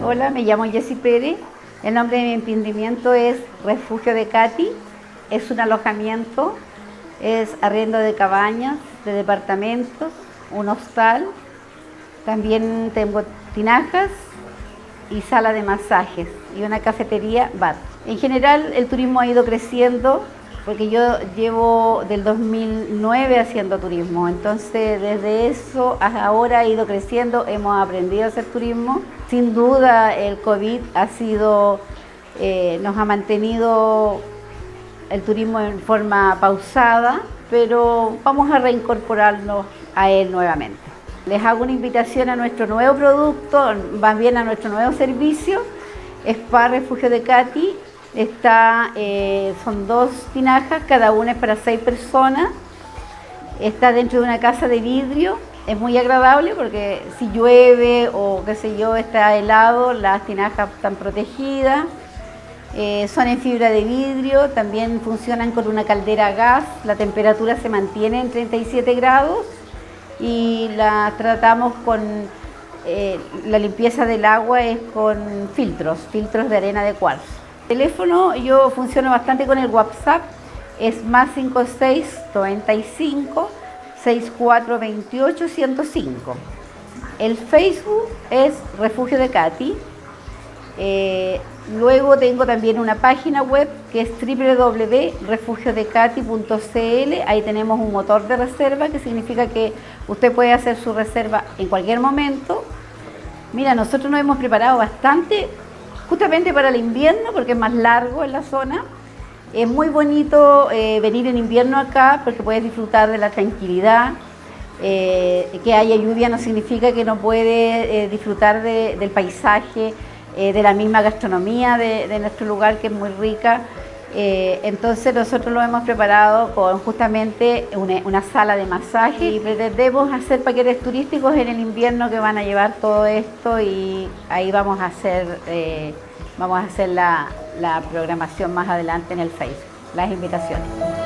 Hola, me llamo Jessy Pérez. El nombre de mi emprendimiento es Refugio de Cati. Es un alojamiento, es arriendo de cabañas, de departamentos, un hostal. También tengo tinajas y sala de masajes y una cafetería bar. En general el turismo ha ido creciendo porque yo llevo del 2009 haciendo turismo, entonces desde eso hasta ahora ha ido creciendo, hemos aprendido a hacer turismo. Sin duda el COVID ha sido, eh, nos ha mantenido el turismo en forma pausada, pero vamos a reincorporarnos a él nuevamente. Les hago una invitación a nuestro nuevo producto, más bien a nuestro nuevo servicio, Spa Refugio de Cati, Está, eh, son dos tinajas, cada una es para seis personas. Está dentro de una casa de vidrio. Es muy agradable porque si llueve o qué sé yo, está helado, las tinajas están protegidas. Eh, son en fibra de vidrio, también funcionan con una caldera a gas, la temperatura se mantiene en 37 grados y las tratamos con eh, la limpieza del agua es con filtros, filtros de arena de cuarzo teléfono yo funciono bastante con el WhatsApp, es más 56 95 6428 105. El Facebook es Refugio de Katy. Eh, luego tengo también una página web que es www.refugiodecati.cl. Ahí tenemos un motor de reserva que significa que usted puede hacer su reserva en cualquier momento. Mira, nosotros nos hemos preparado bastante justamente para el invierno, porque es más largo en la zona. Es muy bonito eh, venir en invierno acá porque puedes disfrutar de la tranquilidad. Eh, que haya lluvia no significa que no puede eh, disfrutar del paisaje, de la misma gastronomía de, nuestro lugar que es muy rica. Entonces nosotros lo hemos preparado con justamente una, sala de masaje y pretendemos hacer paquetes turísticos en el invierno que van a llevar todo esto y ahí vamos a hacer Vamos a hacer la, programación más adelante en el Facebook, las invitaciones.